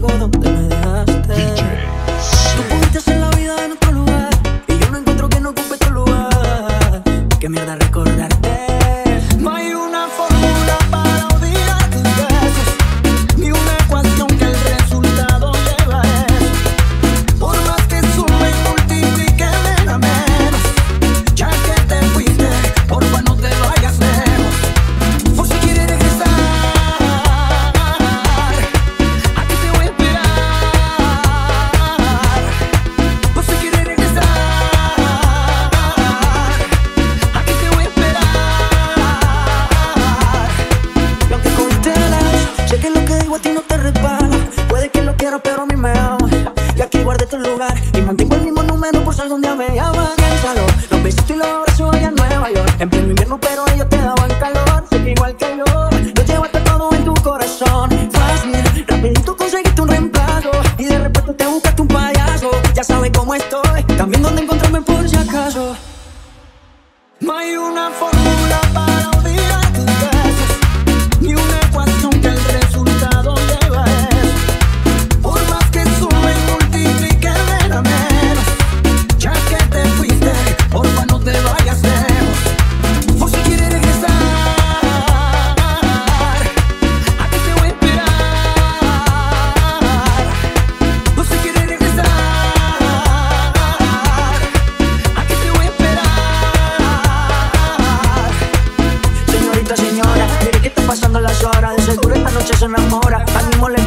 me dejaste. Tú pudiste hacer la vida en otro lugar y yo no encuentro que no ocupe tu lugar. Qué mierda algo a ti no te resbala. Puede que lo quiera, pero a mí me ama. Y aquí guardé tu lugar y mantengo el mismo número por si algún día me llama. Piénsalo, los besitos y los abrazos allá en Nueva York. En pleno invierno, pero ellos te daban calor. Sé que igual que yo, lo llevaste todo en tu corazón. Fácil, rapidito conseguiste un reemplazo. Y de repente te buscaste un payaso. Ya sabes cómo estoy, también dónde encontrarme por si acaso. No hay una forma. pasando las horas. De seguro esta noche se enamora. Ánimo le